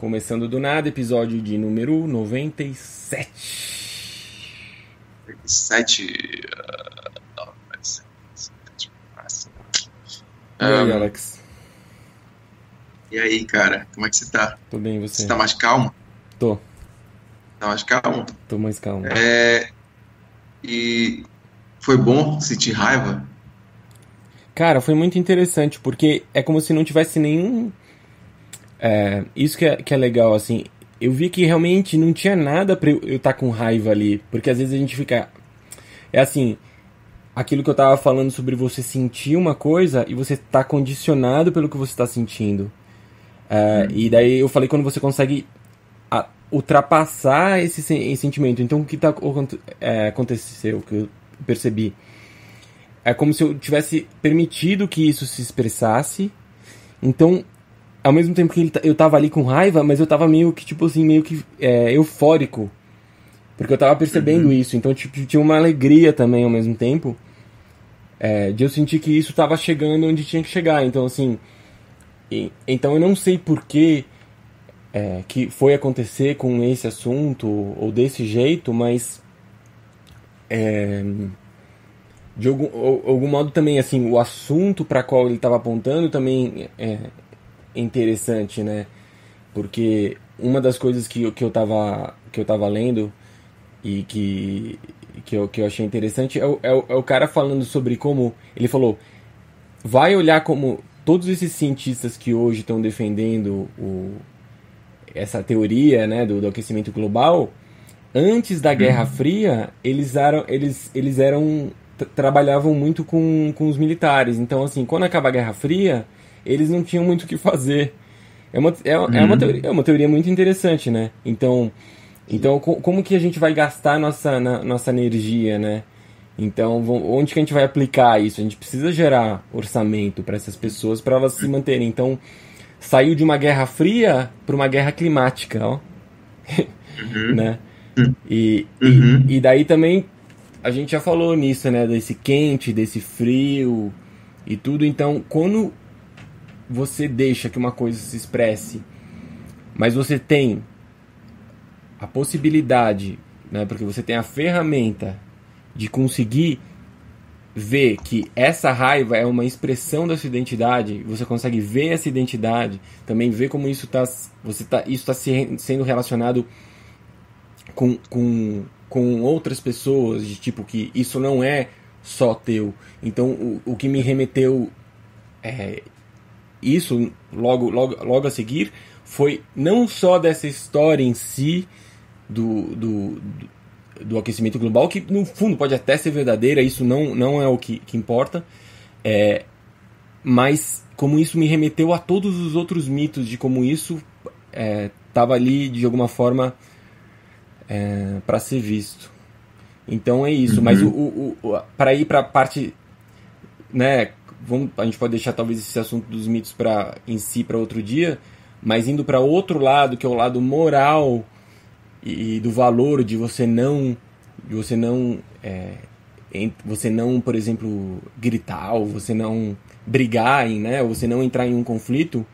Começando do nada, episódio de número 97. 97. E aí, Alex? E aí, cara, como é que você tá? Tô bem, você? Você tá mais calmo? Tô, Tá mais calmo? tô mais calmo. É. E foi bom sentir raiva? Cara, foi muito interessante, porque é como se não tivesse nenhum. É, isso que é, que é legal, assim. Eu vi que realmente não tinha nada pra eu estar com raiva ali. Porque às vezes a gente fica. É assim. Aquilo que eu tava falando sobre você sentir uma coisa e você tá condicionado pelo que você tá sentindo. É, E daí eu falei quando você consegue a- ultrapassar esse, esse sentimento. Então o que tá, aconte- é, aconteceu, o que eu percebi? É como se eu tivesse permitido que isso se expressasse. Então, ao mesmo tempo que ele eu tava ali com raiva, mas eu tava meio que, tipo assim, meio que é, eufórico. Porque eu tava percebendo isso. Então, tipo, tinha uma alegria também ao mesmo tempo. é, de eu sentir que isso tava chegando onde tinha que chegar. Então, assim. e- então eu não sei por que é, que foi acontecer com esse assunto ou desse jeito, mas. é, de algum, algum modo também assim o assunto para qual ele estava apontando também é interessante né porque uma das coisas que, eu- que eu tava que eu tava lendo e que que eu, que eu achei interessante é o, é, o, é o cara falando sobre como ele falou vai olhar como todos esses cientistas que hoje estão defendendo o, essa teoria né do, do aquecimento global antes da Guerra Fria, eles eram, eles, eles eram tra- trabalhavam muito com, com os militares. Então, assim, quando acaba a Guerra Fria, eles não tinham muito o que fazer. É uma, é, é uma, teoria, é uma teoria muito interessante, né? Então, então co- como que a gente vai gastar nossa, na- nossa energia, né? Então, onde que a gente vai aplicar isso? A gente precisa gerar orçamento para essas pessoas, para elas se manterem. Então, saiu de uma guerra fria para uma guerra climática, ó. né? E, e- Uhum. e, daí também a gente já falou nisso, né? Desse quente, desse frio e tudo. Então, quando você deixa que uma coisa se expresse, mas você tem a possibilidade, né? Porque você tem a ferramenta de conseguir ver que essa raiva é uma expressão da sua identidade, você consegue ver essa identidade, também ver como isso está você tá, isso tá se, sendo relacionado com, com, com outras pessoas, de tipo que isso não é só teu. Então o, o que me remeteu é, isso logo, logo, logo a seguir foi não só dessa história em si do, do, do, aquecimento global, que no fundo pode até ser verdadeira, isso não, não é o que, que importa, é, mas como isso me remeteu a todos os outros mitos de como isso estava ali de alguma forma para ser visto. Então é isso. Mas o, o, o para ir para a parte, né? Vamos, a gente pode deixar talvez esse assunto dos mitos para em si para outro dia, mas indo para outro lado, que é o lado moral e, e do valor de você não, de você não, é, em- você não, por exemplo, gritar ou você não brigar, em, né? Ou você não entrar em um conflito.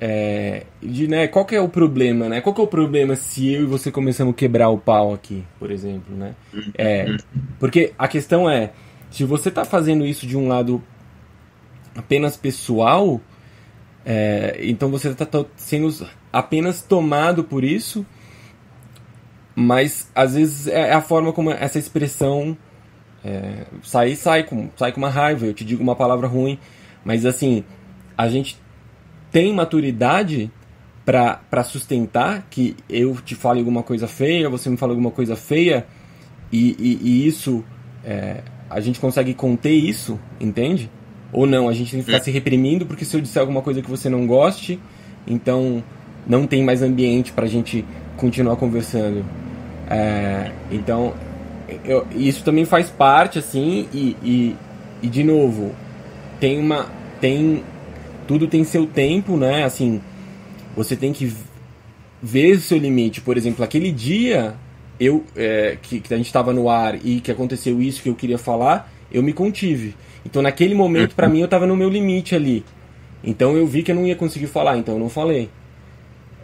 É, de, né, qual que é o problema, né? Qual que é o problema se eu e você começamos a quebrar o pau aqui, por exemplo, né? É, porque a questão é, se você tá fazendo isso de um lado apenas pessoal, é, então você tá to- sendo apenas tomado por isso, mas às vezes é a forma como essa expressão é, sai, sai com, sai com uma raiva, eu te digo uma palavra ruim, mas assim, a gente tem maturidade para sustentar que eu te fale alguma coisa feia, você me fala alguma coisa feia, e, e, e isso, é, a gente consegue conter isso, entende? Ou não, a gente tem que ficar se reprimindo, porque se eu disser alguma coisa que você não goste, então não tem mais ambiente pra gente continuar conversando. É, então, eu- isso também faz parte, assim, e, e, e de novo, tem uma. tem tudo tem seu tempo, né? Assim, você tem que ver o seu limite. Por exemplo, aquele dia eu é, que, que a gente estava no ar e que aconteceu isso que eu queria falar, eu me contive. Então, naquele momento, pra mim, eu estava no meu limite ali. Então, eu vi que eu não ia conseguir falar, então eu não falei.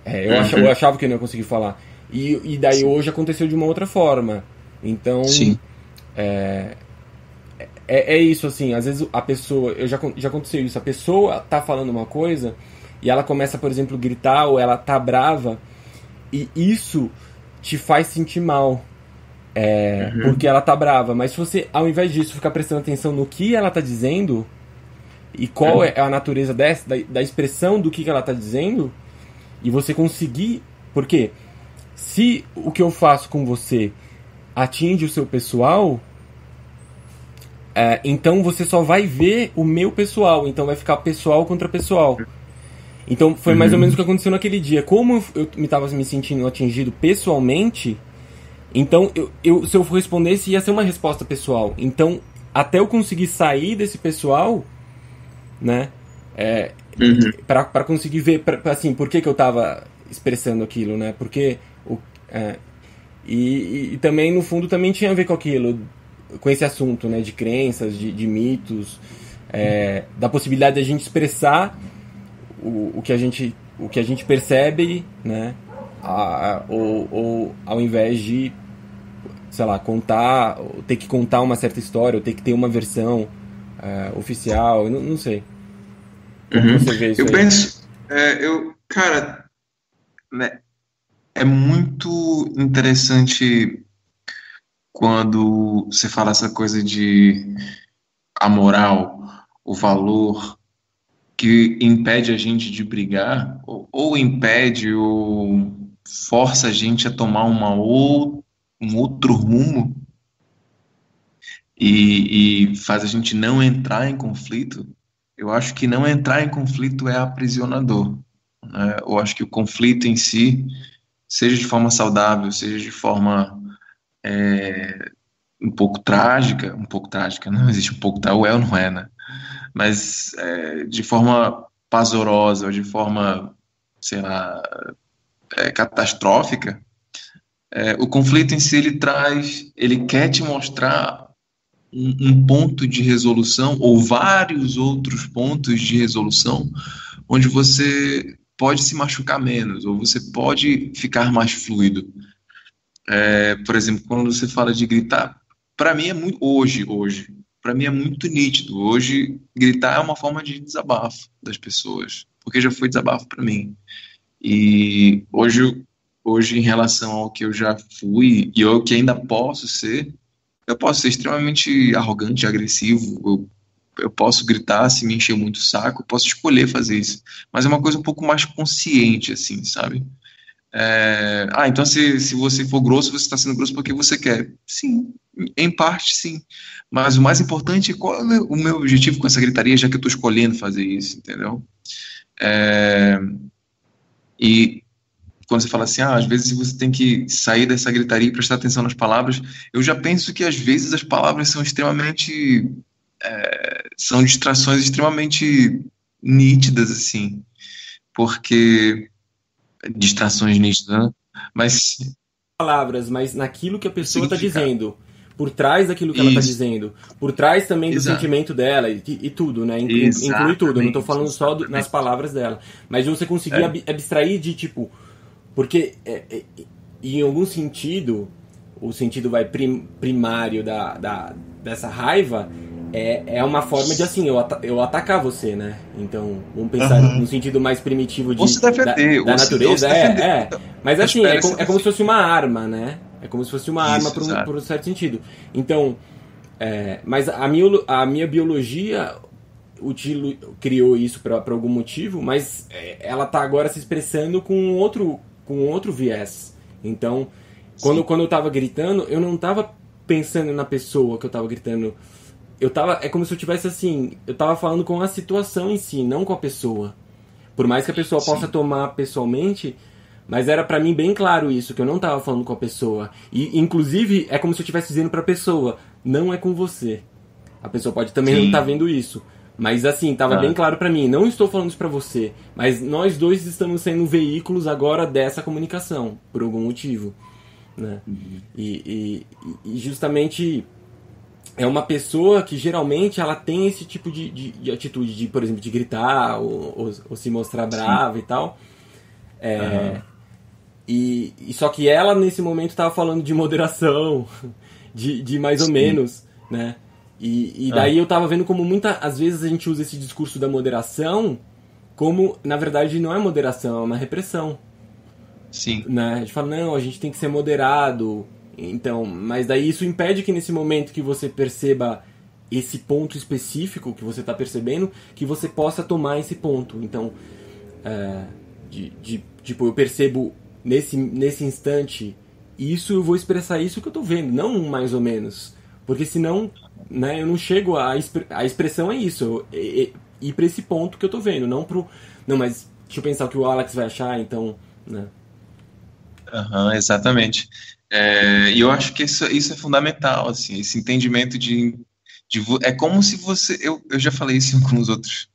É, eu, achava, eu achava que eu não ia conseguir falar. E, e daí Sim. hoje aconteceu de uma outra forma. Então. Sim. É, é, é, isso, assim, às vezes a pessoa. Eu já, já aconteceu isso, a pessoa tá falando uma coisa e ela começa, por exemplo, a gritar ou ela tá brava, e isso te faz sentir mal. É, uhum. Porque ela tá brava. Mas se você, ao invés disso, ficar prestando atenção no que ela tá dizendo e qual uhum. é a natureza dessa, da, da expressão do que, ela tá dizendo, e você conseguir. Porque se o que eu faço com você atinge o seu pessoal, é, então você só vai ver o meu pessoal. Então vai ficar pessoal contra pessoal. Então foi mais ou uhum. menos o que aconteceu naquele dia. Como eu me estava me sentindo atingido pessoalmente, então eu, eu, se eu respondesse ia ser uma resposta pessoal. Então até eu conseguir sair desse pessoal, né? É, uhum. para conseguir ver, pra, assim, por que, que eu estava expressando aquilo, né? Porque o, é, e, e, também no fundo também tinha a ver com aquilo, com esse assunto, né? De crenças, de, de mitos, é, da possibilidade de a gente expressar o, o que a gente o que a gente percebe, né? A, ou, ou ao invés de sei lá contar ter que contar uma certa história ou ter que ter uma versão uh, oficial não, não sei uhum. você vê isso eu aí? penso é, eu cara né, é muito interessante quando você fala essa coisa de a moral o valor que impede a gente de brigar, ou, ou impede ou força a gente a tomar uma ou, um outro rumo e, e faz a gente não entrar em conflito, eu acho que não entrar em conflito é aprisionador. Né? Eu acho que o conflito em si, seja de forma saudável, seja de forma é, um pouco trágica, um pouco trágica, não existe um pouco, tá? O El não é, né? mas é, de forma pazorosa ou de forma, sei lá, é, catastrófica, é, o conflito em si ele traz, ele quer te mostrar um, um, ponto de resolução ou vários outros pontos de resolução onde você pode se machucar menos ou você pode ficar mais fluido. É, por exemplo, quando você fala de gritar, para mim é muito hoje, hoje para mim é muito nítido. Hoje, gritar é uma forma de desabafo das pessoas, porque já foi desabafo para mim. E hoje, hoje, em relação ao que eu já fui e o que ainda posso ser, eu posso ser extremamente arrogante, agressivo, eu, eu posso gritar se me encher muito o saco, eu posso escolher fazer isso. Mas é uma coisa um pouco mais consciente, assim, sabe? É, ah, então se, se você for grosso, você está sendo grosso porque você quer. Sim, em parte sim. Mas o mais importante é qual é o meu objetivo com essa gritaria, já que eu estou escolhendo fazer isso, entendeu? É, e quando você fala assim, ah, às vezes você tem que sair dessa gritaria e prestar atenção nas palavras, eu já penso que às vezes as palavras são extremamente. É, são distrações extremamente nítidas, assim. Porque. Distrações nítidas, né? Mas. Palavras, mas naquilo que a pessoa está dizendo por trás daquilo que Isso. ela está dizendo, por trás também do Exato. sentimento dela e, e tudo, né? Inclui, inclui tudo. Eu não estou falando só do, nas palavras dela, mas você conseguir é. abstrair de tipo, porque é, é, em algum sentido o sentido vai prim, primário da, da dessa raiva é, é uma forma de assim, eu, eu atacar você, né? Então, vamos pensar uhum. no sentido mais primitivo de, se defender, da, da natureza. É, é. Mas assim, é, é como se fosse uma arma, né? É como se fosse uma Isso, arma por um, por um, certo sentido. Então, é, mas a minha, a minha biologia utilo, criou isso por algum motivo, mas é, ela está agora se expressando com outro, com outro viés. Então, quando, quando eu estava gritando, eu não estava pensando na pessoa que eu estava gritando. Eu tava, é como se eu tivesse assim, eu estava falando com a situação em si, não com a pessoa. Por mais que a pessoa Sim. possa tomar pessoalmente, mas era para mim bem claro isso, que eu não tava falando com a pessoa. E inclusive é como se eu estivesse dizendo pra pessoa, não é com você. A pessoa pode também Sim. não estar tá vendo isso. Mas assim, tava ah. bem claro para mim, não estou falando isso pra você, mas nós dois estamos sendo veículos agora dessa comunicação, por algum motivo. Né? Uhum. E, e, e, justamente é uma pessoa que geralmente ela tem esse tipo de, de, de atitude, de, por exemplo, de gritar ou, ou, ou se mostrar brava Sim. e tal É, uhum. E, e, só que ela, nesse momento, estava falando de moderação, de, de mais ou menos, né? E, e daí ah. eu tava vendo como muitas às vezes a gente usa esse discurso da moderação como, na verdade, não é moderação, é uma repressão. Sim. Né? A gente fala, não, a gente tem que ser moderado. Então, mas daí isso impede que nesse momento que você perceba esse ponto específico que você está percebendo, que você possa tomar esse ponto. Então, é, de, de, tipo, eu percebo nesse, nesse instante isso, eu vou expressar isso que eu estou vendo, não mais ou menos. Porque senão, né, eu não chego a... A expressão é isso, ir para esse ponto que eu estou vendo, não pro... Não, mas deixa eu pensar o que o Alex vai achar, então, né. Uhum, exatamente. É, e eu acho que isso, isso é fundamental, assim, esse entendimento de, de é como se você, eu, eu já falei isso em alguns outros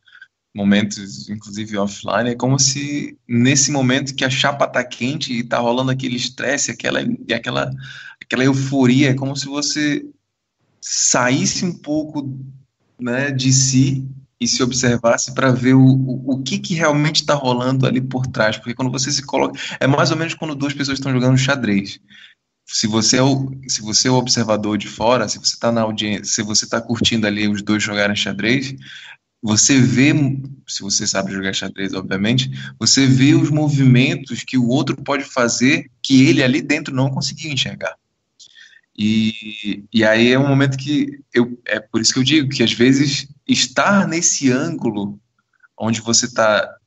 momentos, inclusive offline, é como se nesse momento que a chapa tá quente e tá rolando aquele estresse, aquela, aquela, aquela euforia, é como se você saísse um pouco né, de si e se observasse para ver o, o, o, que, que realmente está rolando ali por trás. Porque quando você se coloca. É mais ou menos quando duas pessoas estão jogando xadrez. Se você, é o, se você é o observador de fora, se você está na audiência, se você está curtindo ali os dois jogarem xadrez, você vê, se você sabe jogar xadrez, obviamente, você vê os movimentos que o outro pode fazer que ele ali dentro não conseguia enxergar. E, e aí é um momento que eu é por isso que eu digo que às vezes estar nesse ângulo onde você está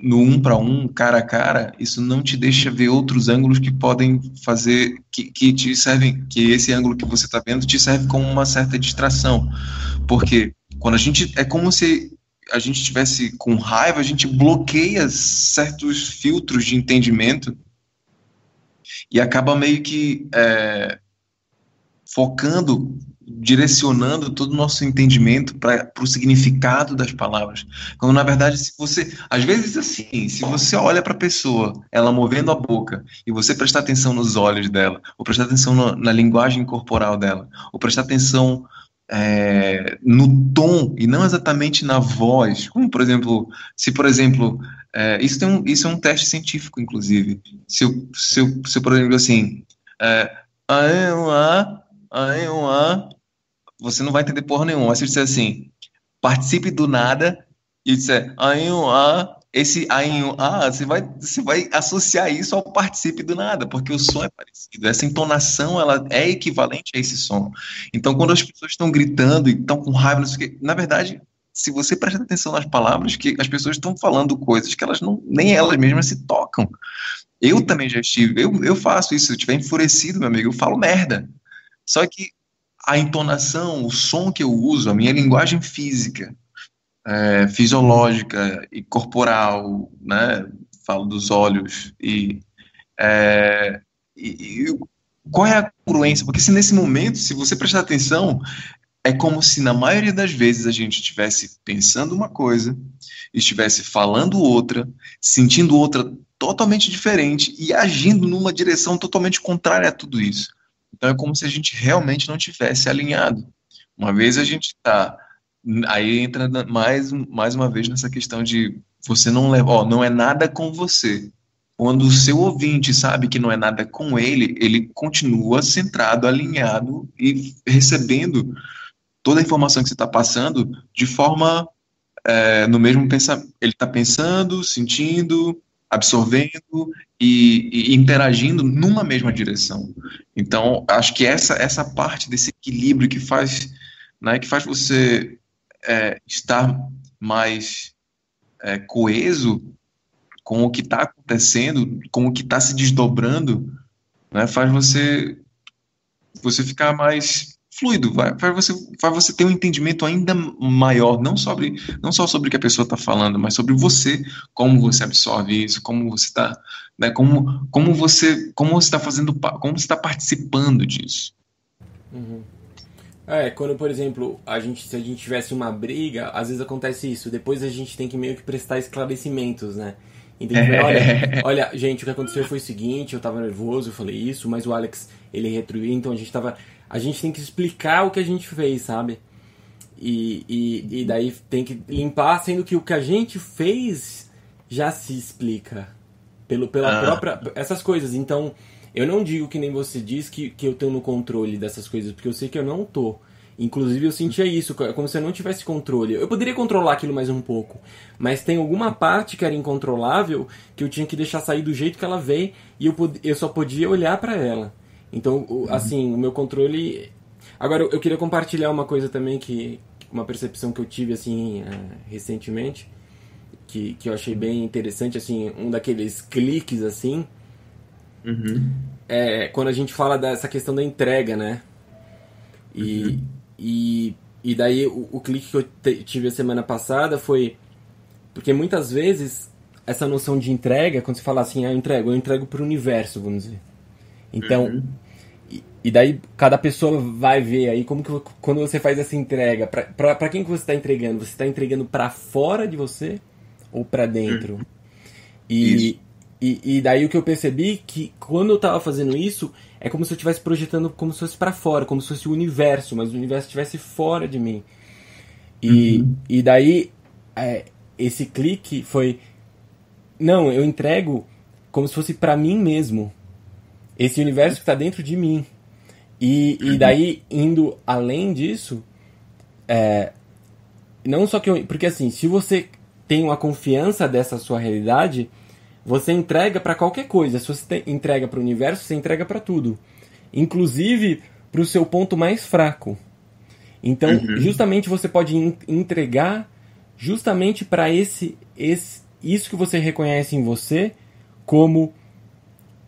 no um para um, cara a cara, isso não te deixa ver outros ângulos que podem fazer, que, que te servem, que esse ângulo que você está vendo te serve como uma certa distração. Porque quando a gente, é como se a gente tivesse com raiva, a gente bloqueia certos filtros de entendimento e acaba meio que é, focando, direcionando todo o nosso entendimento para o significado das palavras. Quando na verdade, se você, às vezes assim, se você olha para a pessoa, ela movendo a boca, e você prestar atenção nos olhos dela, ou prestar atenção no, na linguagem corporal dela, ou prestar atenção é, no tom e não exatamente na voz. Como, por exemplo, se, por exemplo, é, isso, tem um, isso é um teste científico, inclusive. Se eu, se eu, se eu por exemplo, assim, é, você não vai entender porra nenhuma. Se você disser assim, participe do nada, e disser esse aí um A, você vai, você vai associar isso ao participe do nada, porque o som é parecido. Essa entonação, ela é equivalente a esse som. Então, quando as pessoas estão gritando e estão com raiva, não sei o quê, na verdade, se você prestar atenção nas palavras, que as pessoas estão falando coisas que elas não, nem elas mesmas se tocam. Eu também já estive, eu, eu faço isso, se eu estiver enfurecido, meu amigo, eu falo merda. Só que a entonação, o som que eu uso, a minha linguagem física, é, fisiológica e corporal, né? Falo dos olhos e, é, e, e qual é a congruência? Porque se nesse momento, se você prestar atenção, é como se na maioria das vezes a gente estivesse pensando uma coisa, estivesse falando outra, sentindo outra totalmente diferente e agindo numa direção totalmente contrária a tudo isso. Então é como se a gente realmente não tivesse alinhado. Uma vez a gente está, aí entra mais, mais uma vez nessa questão de você não leva, ó, não é nada com você. Quando o seu ouvinte sabe que não é nada com ele, ele continua centrado, alinhado e recebendo toda a informação que você está passando de forma é, no mesmo pensamento. Ele está pensando, sentindo, absorvendo e, e, interagindo numa mesma direção. Então, acho que essa essa parte desse equilíbrio que faz, né, que faz você é, estar mais é, coeso com o que está acontecendo, com o que está se desdobrando, né, faz você você ficar mais fluido, vai, vai, você, vai você ter um entendimento ainda maior, não, sobre, não só sobre o que a pessoa está falando, mas sobre você, como você absorve isso, como você está, né, como, como você como você está fazendo, como está participando disso. Uhum. É, quando, por exemplo, a gente, se a gente tivesse uma briga, às vezes acontece isso. Depois a gente tem que meio que prestar esclarecimentos, né? Então, olha, olha, gente, o que aconteceu foi o seguinte, eu tava nervoso, eu falei isso, mas o Alex, ele retruiu, então a gente tava a gente tem que explicar o que a gente fez, sabe? E, e, e daí tem que limpar, sendo que o que a gente fez já se explica. Pelo, pela ah. própria. Essas coisas. Então, eu não digo que nem você diz que, que eu tenho no controle dessas coisas, porque eu sei que eu não tô. Inclusive eu sentia isso, como se eu não tivesse controle. Eu poderia controlar aquilo mais um pouco, mas tem alguma parte que era incontrolável que eu tinha que deixar sair do jeito que ela veio e eu, eu só podia olhar para ela. Então, uhum. assim, o meu controle. Agora, eu queria compartilhar uma coisa também que. Uma percepção que eu tive, assim, uh, recentemente, que, que eu achei bem interessante, assim, um daqueles cliques, assim. Uhum. É quando a gente fala dessa questão da entrega, né? E. Uhum e, e daí o, o clique que eu tive a semana passada foi. Porque muitas vezes essa noção de entrega, quando você fala assim, ah, eu entrego, eu entrego para o universo, vamos dizer. Então, uhum. e, e, daí cada pessoa vai ver aí como que quando você faz essa entrega, para quem que você está entregando? Você está entregando para fora de você ou para dentro? Uhum. E, e, e, daí o que eu percebi que quando eu tava fazendo isso, é como se eu estivesse projetando como se fosse para fora, como se fosse o universo, mas o universo estivesse fora de mim. E, uhum. e daí é, esse clique foi. Não, eu entrego como se fosse para mim mesmo. Esse universo que está dentro de mim. E, e uhum. daí, indo além disso, é, não só que eu. Porque assim, se você tem uma confiança dessa sua realidade você entrega para qualquer coisa. Se você entrega para o universo, você entrega para tudo, inclusive para o seu ponto mais fraco. Então, uhum. justamente você pode entregar justamente para esse, esse isso que você reconhece em você como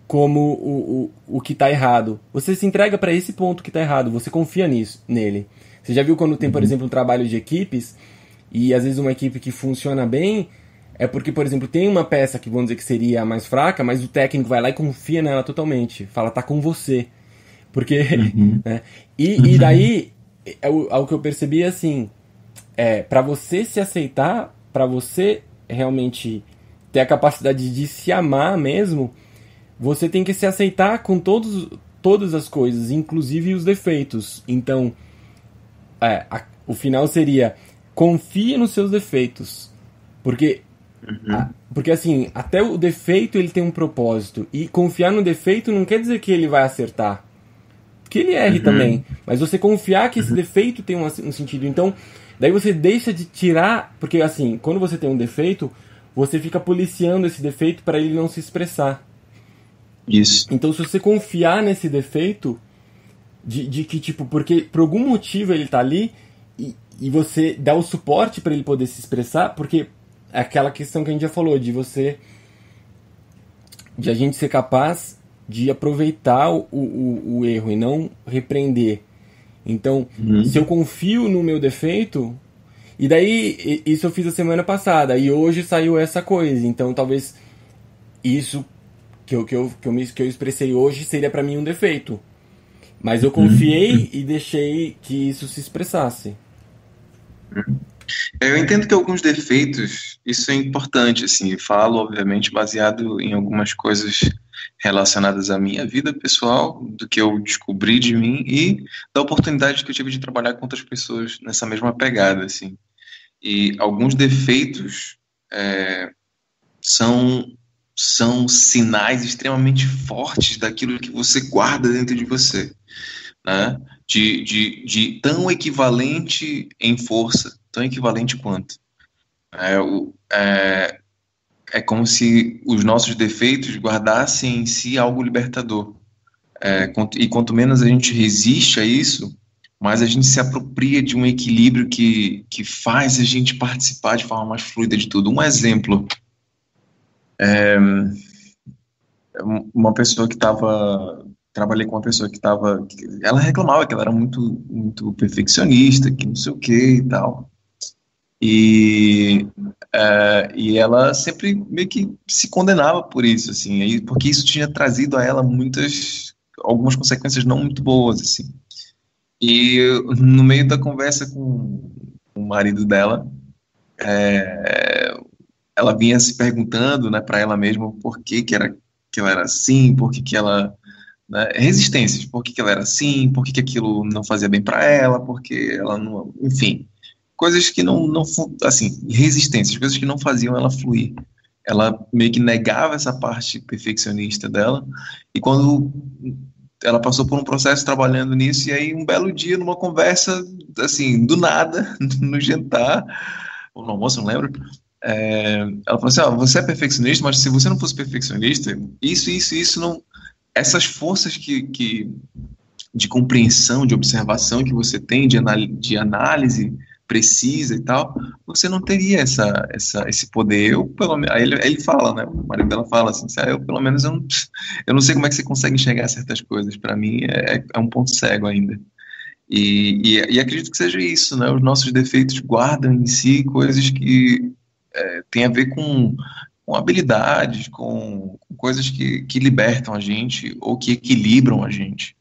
como o, o, o que está errado. Você se entrega para esse ponto que está errado, você confia nisso, nele. Você já viu quando tem, por uhum. exemplo, um trabalho de equipes e às vezes uma equipe que funciona bem, é porque, por exemplo, tem uma peça que vamos dizer que seria a mais fraca, mas o técnico vai lá e confia nela totalmente. Fala, tá com você. Porque. Uhum. Né? E, uhum. e daí, é o, é o que eu percebi assim: é, para você se aceitar, para você realmente ter a capacidade de se amar mesmo, você tem que se aceitar com todos, todas as coisas, inclusive os defeitos. Então, é, a, o final seria: confie nos seus defeitos. Porque Uhum. Ah, porque assim, até o defeito ele tem um propósito. E confiar no defeito não quer dizer que ele vai acertar. Que ele erre uhum. também. Mas você confiar que esse uhum. defeito tem um, um, sentido. Então, daí você deixa de tirar. Porque assim, quando você tem um defeito, você fica policiando esse defeito para ele não se expressar. Isso. Então, se você confiar nesse defeito, de, de que, tipo, porque por algum motivo ele tá ali, e, e você dá o suporte para ele poder se expressar, porque é aquela questão que a gente já falou, de você. de a gente ser capaz de aproveitar o, o, o erro e não repreender. Então, uhum. se eu confio no meu defeito. E daí, isso eu fiz a semana passada, e hoje saiu essa coisa. Então, talvez isso que eu, que eu, que eu, me, que eu expressei hoje seria para mim um defeito. Mas eu confiei uhum. e deixei que isso se expressasse. Uhum. Eu entendo que alguns defeitos, isso é importante, assim, falo, obviamente, baseado em algumas coisas relacionadas à minha vida pessoal, do que eu descobri de mim e da oportunidade que eu tive de trabalhar com outras pessoas nessa mesma pegada, assim. E alguns defeitos é, são são sinais extremamente fortes daquilo que você guarda dentro de você, né? De, de, de tão equivalente em força tão equivalente quanto. É, é, é como se os nossos defeitos guardassem em si algo libertador. É, e quanto menos a gente resiste a isso, mais a gente se apropria de um equilíbrio que, que faz a gente participar de forma mais fluida de tudo. Um exemplo. É, uma pessoa que estava trabalhei com uma pessoa que estava ela reclamava que ela era muito muito perfeccionista que não sei o que e tal e, é, e ela sempre meio que se condenava por isso, assim, porque isso tinha trazido a ela muitas, algumas consequências não muito boas, assim. E no meio da conversa com o marido dela, é, ela vinha se perguntando, né, para ela mesma por que que era que ela era assim, por que que ela né, resistências, por que que ela era assim, por que que aquilo não fazia bem para ela, porque ela não, enfim, coisas que não, não assim, resistências, coisas que não faziam ela fluir. ela meio que negava essa parte perfeccionista dela, e quando ela passou por um processo trabalhando nisso, e aí um belo dia, numa conversa, assim, do nada, no jantar, ou no almoço, não lembro, é, ela falou assim, ah, você é perfeccionista, mas se você não fosse perfeccionista, isso, isso, isso não... Essas forças que, que de compreensão, de observação que você tem, de, de análise precisa e tal, você não teria essa, essa, esse poder. Eu, pelo menos, ele, ele fala, né? O marido dela fala assim, ah, eu pelo menos eu não, eu não sei como é que você consegue enxergar certas coisas. Para mim é, é um ponto cego ainda. E, e, e, acredito que seja isso, né? Os nossos defeitos guardam em si coisas que é, têm a ver com, com habilidades, com, com coisas que, que libertam a gente ou que equilibram a gente.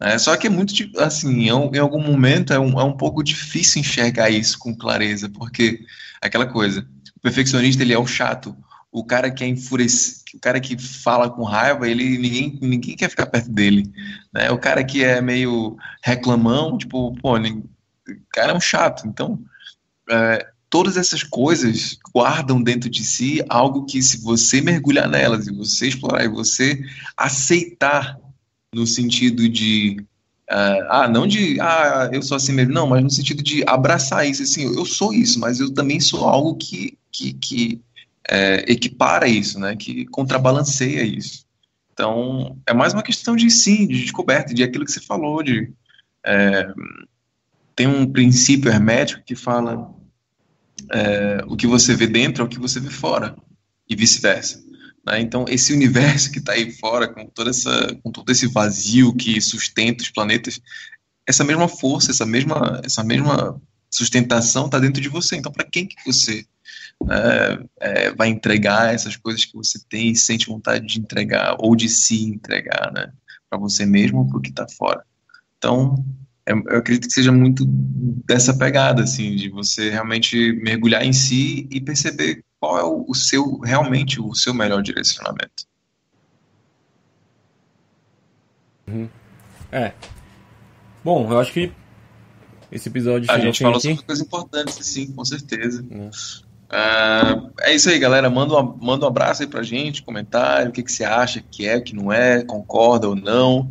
É, só que é muito, assim, em, algum momento é um, é um pouco difícil enxergar isso com clareza, porque aquela coisa, o perfeccionista ele é o chato, o cara que é enfurecido, o cara que fala com raiva, ele ninguém, ninguém quer ficar perto dele, né? O cara que é meio reclamão, tipo, pô, o cara é um chato. Então, é, todas essas coisas guardam dentro de si algo que se você mergulhar nelas e você explorar e você aceitar no sentido de uh, ah, não de ah, eu sou assim mesmo, não, mas no sentido de abraçar isso, assim, eu sou isso, mas eu também sou algo que, que, que é, equipara isso, né, que contrabalanceia isso. Então, é mais uma questão de sim, de descoberta, de aquilo que você falou, de é, tem um princípio hermético que fala é, o que você vê dentro é o que você vê fora, e vice-versa. Né? Então, esse universo que está aí fora, com, toda essa, com todo esse vazio que sustenta os planetas, essa mesma força, essa mesma, essa mesma sustentação está dentro de você. Então, para quem que você né, é, vai entregar essas coisas que você tem e sente vontade de entregar ou de se entregar, né? Para você mesmo ou para o que está fora. Então, eu acredito que seja muito dessa pegada, assim, de você realmente mergulhar em si e perceber qual é o, seu, realmente, o seu melhor direcionamento. Uhum. É. Bom, eu acho que esse episódio A gente falou aqui. sobre coisas importantes, sim, com certeza. Uh, é isso aí, galera. Manda um, manda um abraço aí pra gente, comentário, o que, que você acha que é, que não é, concorda ou não.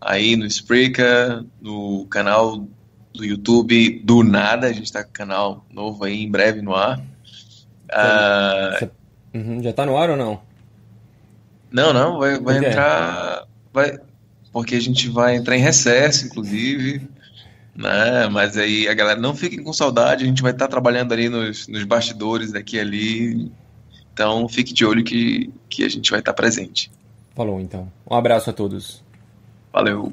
Aí no Spreaker, no canal do YouTube do Nada, a gente tá com canal novo aí em breve no ar. Uh... Uhum, já tá no ar ou não? Não, não, vai, vai entrar. Vai, porque a gente vai entrar em recesso, inclusive. Né? Mas aí a galera não fiquem com saudade, a gente vai estar tá trabalhando ali nos, nos bastidores daqui e ali. Então fique de olho que, que a gente vai estar tá presente. Falou então. Um abraço a todos. Valeu.